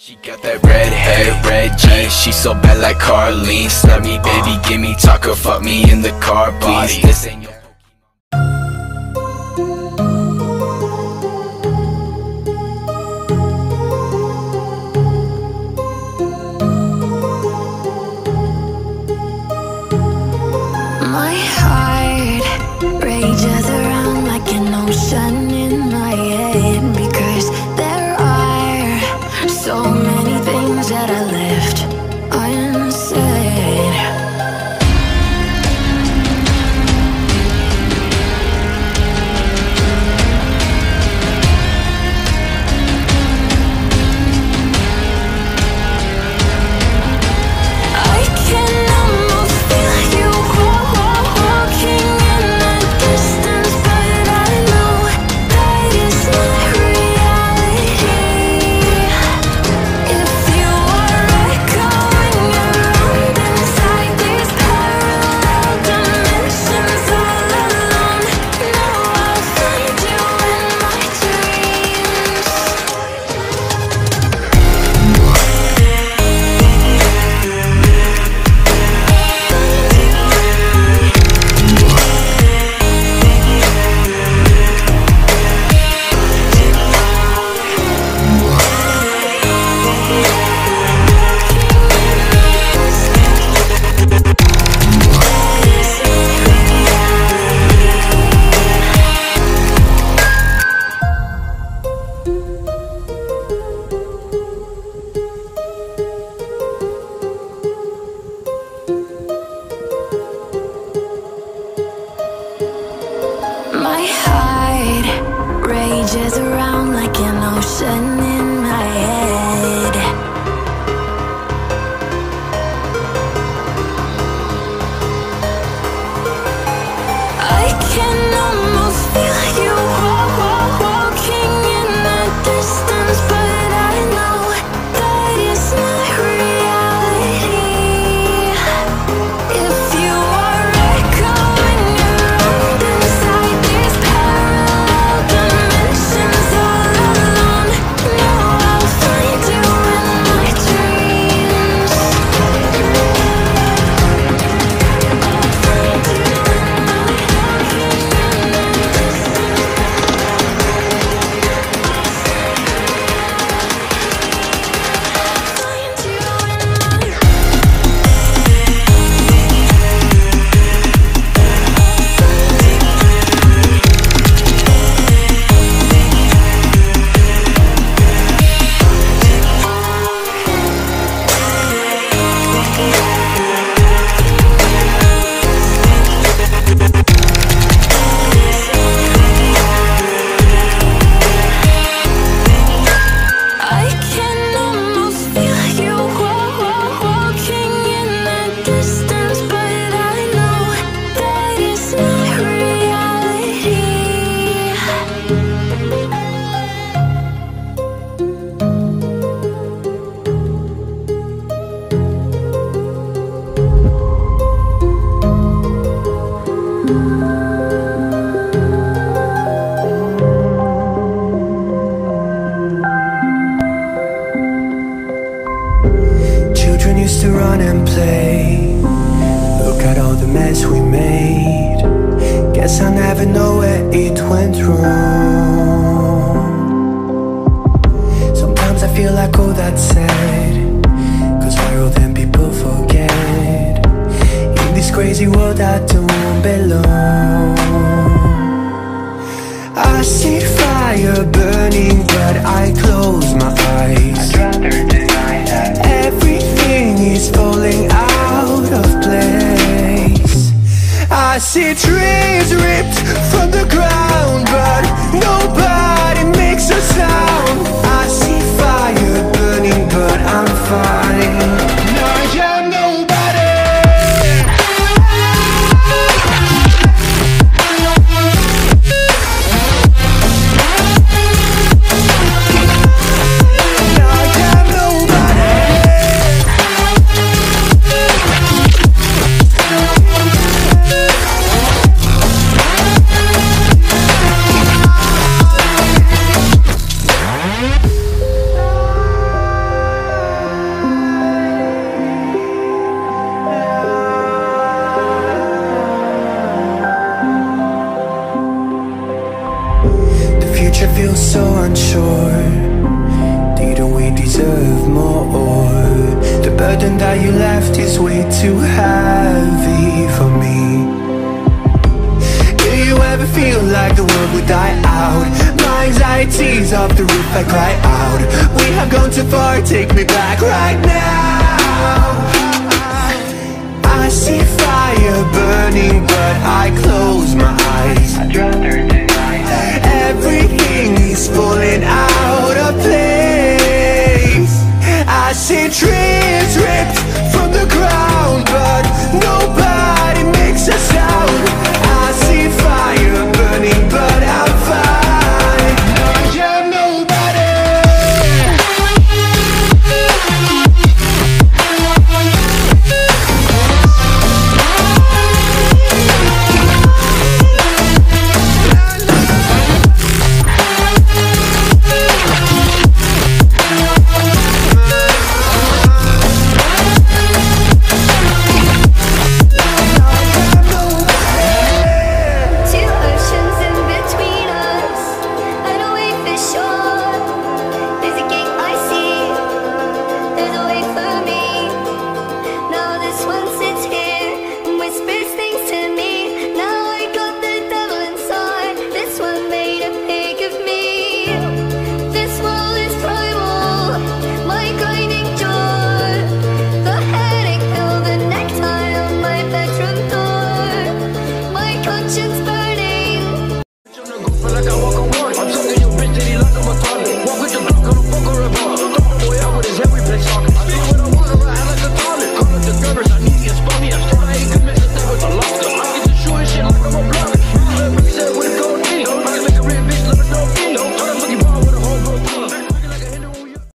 She got that red hair, red jeans. She so bad like Carlene. Snap me, baby, give me taco, fuck me in the car, please. This ain't your Children used to run and play. Look at all the mess we made. Guess I never know where it went wrong. Sometimes I feel like all that's sad. Crazy world I don't belong. I see fire burning, but I close my eyes. I'd rather deny that. Everything is falling out of place. I see trees ripped unsure Didn't we deserve more? The burden that you left is way too heavy for me. Do you ever feel like the world would die out? My anxiety's off the roof, I cry out. We have gone too far, take me back right now. I see fire burning, but I close my eyes. I'd rather space